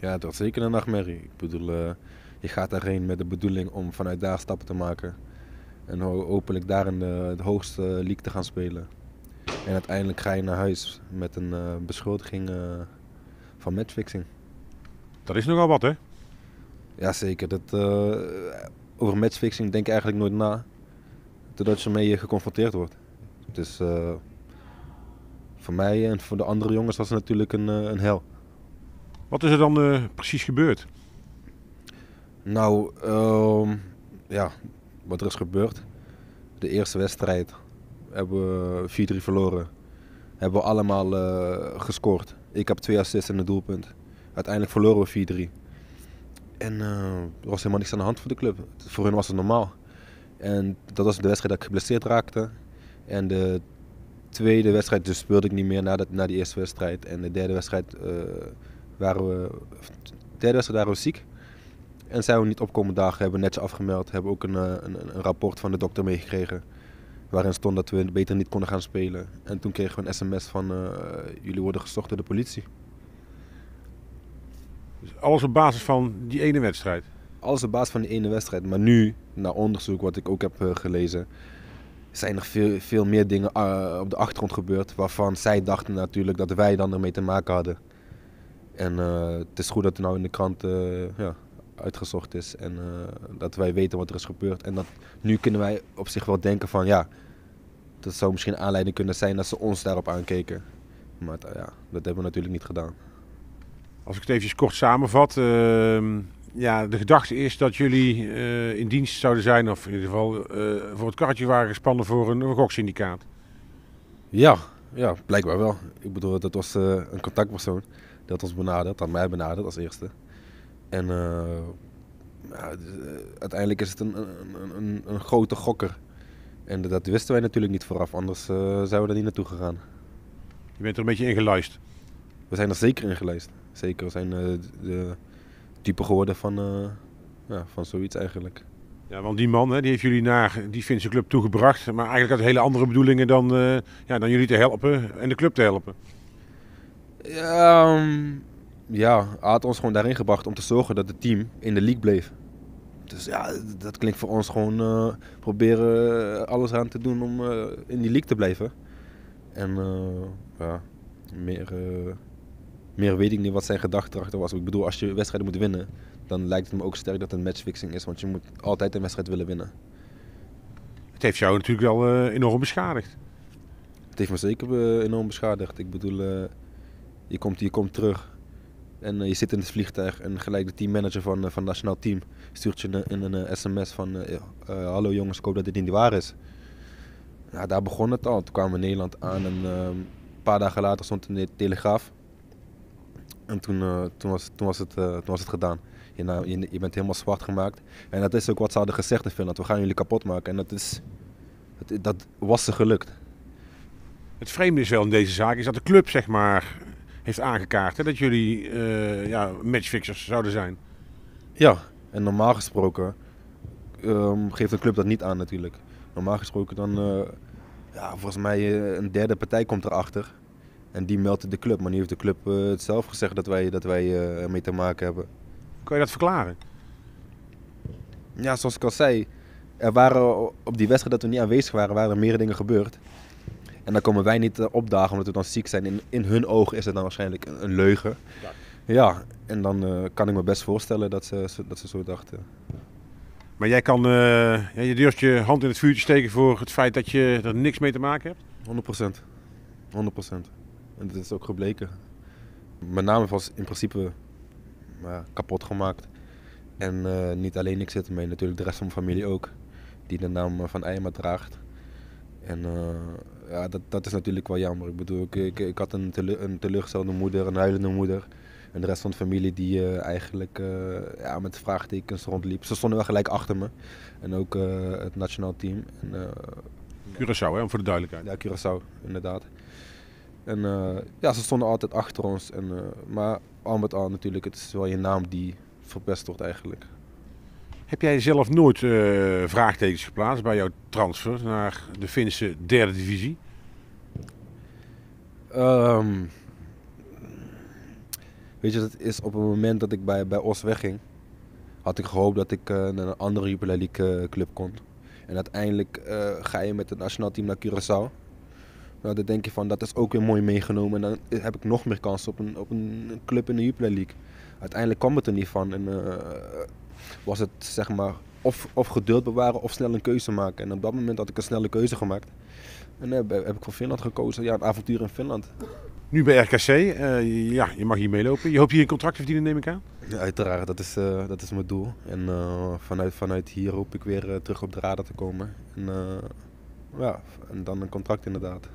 Ja, het was zeker een nachtmerrie. Ik bedoel, eh, je gaat daarheen met de bedoeling om vanuit daar stappen te maken. En ho- hopelijk daar in de, de hoogste league te gaan spelen. En uiteindelijk ga je naar huis met een eh, beschuldiging eh, van matchfixing. Dat is nogal wat, hè? Jazeker, dat, eh, over matchfixing denk ik eigenlijk nooit na. Totdat je mee geconfronteerd wordt. Dus voor mij en voor de andere jongens was het natuurlijk een, een hel. Wat is er dan eh, precies gebeurd? Nou, ehm, ja, wat er is gebeurd. De eerste wedstrijd hebben we 4-3 verloren. Hebben we allemaal eh, gescoord. Ik heb twee assists en een doelpunt. Uiteindelijk verloren we 4-3. En eh, er was helemaal niks aan de hand voor de club. Voor hun was het normaal. En dat was de wedstrijd dat ik geblesseerd raakte. En de tweede wedstrijd dus speelde ik niet meer na, dat, na die eerste wedstrijd. En de derde wedstrijd waren we... derde wedstrijd waren we ziek. En zijn we niet opkomen dagen, hebben we netjes afgemeld. Hebben ook een, eh, een, een rapport van de dokter meegekregen. Waarin stond dat we beter niet konden gaan spelen. En toen kregen we een sms van eh, jullie worden gezocht door de politie. Dus alles op basis van die ene wedstrijd. Alles op basis van die ene wedstrijd. Maar nu, na onderzoek wat ik ook heb eh, gelezen, zijn er veel, veel meer dingen op de achtergrond gebeurd. Waarvan zij dachten natuurlijk dat wij dan ermee te maken hadden. En eh, het is goed dat het nou in de krant eh, ja, uitgezocht is. En eh, dat wij weten wat er is gebeurd. En dat nu kunnen wij op zich wel denken van ja, dat zou misschien aanleiding kunnen zijn dat ze ons daarop aankeken. Maar ja, dat hebben we natuurlijk niet gedaan. Als ik het even kort samenvat. ehm, ja, de gedachte is dat jullie in dienst zouden zijn, of in ieder geval voor het karretje waren gespannen voor een, een goksyndicaat. Ja, ja, blijkbaar wel. Ik bedoel, dat was eh, een contactpersoon. Dat ons benaderd, had mij benaderd als eerste. En eh, ja, eh, uiteindelijk is het een, een, een, een grote gokker. En dat wisten wij natuurlijk niet vooraf, anders eh, zouden we er niet naartoe gegaan. Je bent er een beetje in. We zijn er zeker in. Zeker, we zijn de type geworden van, ja, van zoiets eigenlijk. Ja, want die man hè, die heeft jullie naar die Finse club toegebracht. Maar eigenlijk had hele andere bedoelingen dan, eh, ja, dan jullie te helpen en de club te helpen. Ja, ehm, ja, hij had ons gewoon daarin gebracht om te zorgen dat het team in de league bleef. Dus ja, dat klinkt voor ons gewoon eh, proberen alles aan te doen om eh, in die league te blijven. En eh, ja, meer, eh, meer weet ik niet wat zijn gedachte erachter was. Ik bedoel, als je wedstrijden moet winnen, dan lijkt het me ook sterk dat het een matchfixing is. Want je moet altijd een wedstrijd willen winnen. Het heeft jou natuurlijk wel eh, enorm beschadigd. Het heeft me zeker eh, enorm beschadigd. Ik bedoel, eh, je, komt, je komt terug en je zit in het vliegtuig en gelijk de teammanager van, van het nationaal team stuurt je een, een, een, sms van hallo jongens, ik hoop dat dit niet waar is. Ja, daar begon het al. Toen kwamen we Nederland aan en eh, een paar dagen later stond in de Telegraaf. En toen, toen, was, toen, was het, toen was het gedaan. Je, naam- je, je bent helemaal zwart gemaakt. En dat is ook wat ze hadden gezegd in Finland. We gaan jullie kapot maken. En dat, is, dat, dat was ze gelukt. Het vreemde is wel in deze zaak is dat de club zeg maar heeft aangekaart hè, dat jullie eh, ja, matchfixers zouden zijn. Ja, en normaal gesproken ehm, geeft een club dat niet aan natuurlijk. Normaal gesproken dan, eh, ja, volgens mij eh, een derde partij komt erachter. En die meldt de club. Maar nu heeft de club het zelf gezegd dat wij, dat wij ermee te maken hebben. Kan je dat verklaren? Ja, zoals ik al zei, er waren op die wedstrijd dat we niet aanwezig waren, waren er meer dingen gebeurd. En dan komen wij niet eh, opdagen omdat we dan ziek zijn. In, in hun ogen is het dan waarschijnlijk een, een leugen. Ja. Ja, en dan eh, kan ik me best voorstellen dat ze, dat ze zo dachten. Maar jij kan, eh, ja, je durft je hand in het vuurtje steken voor het feit dat je er niks mee te maken hebt. 100 procent. 100 procent. En dat is ook gebleken. Mijn naam was in principe kapot gemaakt. En eh, niet alleen ik zit ermee, natuurlijk de rest van mijn familie ook. Die de naam eh, van Eima draagt. En eh, ja, dat, dat is natuurlijk wel jammer. Ik bedoel, ik, ik, ik had een, tele een teleurgestelde moeder, een huilende moeder. En de rest van de familie die eh, eigenlijk eh, ja, met vraagtekens rondliep. Ze stonden wel gelijk achter me. En ook eh, het nationaal team. En, eh, Curaçao, hè, voor de duidelijkheid. ja, Curaçao, inderdaad. En eh, ja, ze stonden altijd achter ons. En, eh, maar al met al natuurlijk, het is wel je naam die verpest wordt eigenlijk. Heb jij zelf nooit eh, vraagtekens geplaatst bij jouw transfer naar de Finse derde divisie? Ehm, Weet je, dat is op het moment dat ik bij, bij Os wegging, had ik gehoopt dat ik naar een andere Jupiler League club kon. En uiteindelijk ga je met het nationaal team naar Curaçao. Nou, dan denk je van, dat is ook weer mooi meegenomen. En dan heb ik nog meer kans op een, op een club in de Jupiler League. Uiteindelijk kwam het er niet van. En was het zeg maar of, of geduld bewaren of snel een keuze maken. En op dat moment had ik een snelle keuze gemaakt. En heb, heb ik voor Finland gekozen. Ja, een avontuur in Finland. Nu bij RKC, uh, ja, je mag hier meelopen. Je hoopt hier een contract te verdienen, neem ik aan? Ja, uiteraard, dat is, uh, dat is mijn doel. En uh, vanuit, vanuit hier hoop ik weer terug op de radar te komen. En, ja, en dan een contract inderdaad.